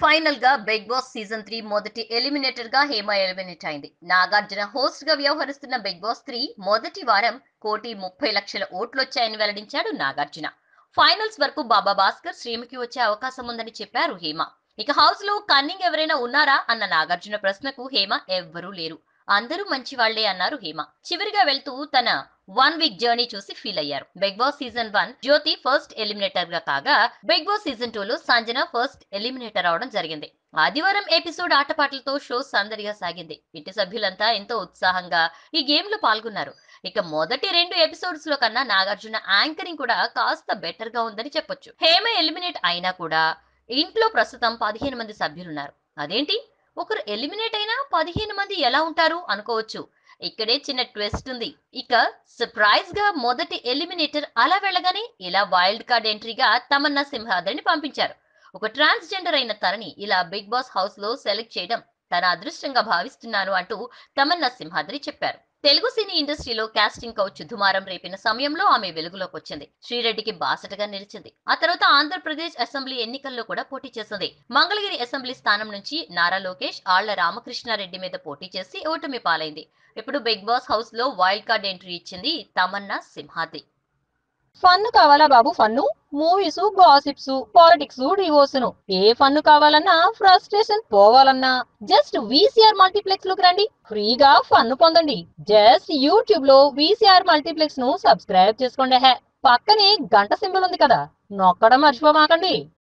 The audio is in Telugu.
ఫైనల్గా బిగ్ బాస్ సీజన్ త్రీ మొదటి ఎలిమినేటర్గా హేమ ఎలిమినేట్ అయింది. నాగార్జున హోస్ట్గా వ్యవహరిస్తున్న బిగ్ బాస్ త్రీ మొదటి వారం కోటి ముప్పై లక్షల ఓట్లు వచ్చాయని వెల్లడించాడు నాగార్జున. ఫైనల్స్ వరకు బాబా భాస్కర్ శ్రీముఖి వచ్చే అవకాశం ఉందని చెప్పారు హేమ. ఇక హౌస్లో కన్నింగ్ ఎవరైనా ఉన్నారా? అన్న నాగార్జున ప్రశ్నకు హేమ ఎవ్వరూ లేరు. అందరూ మంచి వాళ్ళే అన్నారు హేమ. చివరిగా వెళ్తూ తన వన్ వీక్ జర్నీ చూసి ఫీల్ అయ్యారు. Bigg Boss season one Jyothi first ఎలిమినేటర్గా కాగా బిగ్ బాస్ సీజన్ టూ లో సంజన ఫస్ట్ ఎలిమినేటర్ అవడం జరిగింది. ఆదివారం ఎపిసోడ్ ఆటపాటలతో షో సందడిగా సాగింది. ఇంటి సభ్యులంతా ఎంతో ఉత్సాహంగా ఈ గేమ్లో పాల్గొన్నారు. ఇక మొదటి రెండు ఎపిసోడ్స్లో కన్నా నాగార్జున యాంకరింగ్ కూడా కాస్త బెటర్గా ఉందని చెప్పొచ్చు. హేమ ఎలిమినేట్ అయినా కూడా ఇంట్లో ప్రస్తుతం పదిహేను మంది సభ్యులున్నారు. అదేంటి? ఒకరు ఎలిమినేట్ అయినా పదిహేను మంది ఎలా ఉంటారు అనుకోవచ్చు. ఇక్కడే చిన్న ట్విస్ట్ ఉంది. ఇక సర్ప్రైజ్గా మొదటి ఎలిమినేటర్ అలా వెళ్ళగానే ఇలా వైల్డ్ కార్డ్ ఎంట్రీగా తమన్నా సింహాద్రిని పంపించారు. ఒక ట్రాన్స్జెండర్ అయిన తనని ఇలా బిగ్ బాస్ హౌస్లో సెలెక్ట్ చేయడం తన అదృష్టంగా భావిస్తున్నాను అంటూ తమన్నా సింహాద్రి చెప్పారు. తెలుగు సినీ ఇండస్ట్రీలో కాస్టింగ్ కౌచ్ దుమారం రేపిన సమయంలో ఆమె వెలుగులోకి వచ్చింది. శ్రీరెడ్డికి బాసటగా నిలిచింది. ఆ తర్వాత ఆంధ్రప్రదేశ్ అసెంబ్లీ ఎన్నికల్లో కూడా పోటీ చేసింది. మంగళగిరి అసెంబ్లీ స్థానం నుంచి నారా లోకేష్ ఆళ్ళ రామకృష్ణారెడ్డి మీద పోటీ చేసి ఓటమి పాలైంది. ఇప్పుడు బిగ్ బాస్ హౌస్లో వైల్డ్ కార్డ్ ఎంట్రీ ఇచ్చింది తమన్నా సింహాద్రి. ఫన్ కావాలా బాబు fun? Movies gossips politics divorce ఏ ఫన్ కావాలన్నా ఫ్రస్ట్రేషన్ పోవాలన్నా. జస్ట్ వీసీఆర్ మల్టీప్లెక్స్లోకి రండి. ఫ్రీగా ఫన్ పొందండి. జస్ట్ యూట్యూబ్లో వీసీఆర్ మల్టీప్లెక్స్ను సబ్స్క్రైబ్ చేసుకోండి. హే పక్కనే గంట సింబల్ ఉంది కదా. నొక్కడం మర్చిపోమాకండి.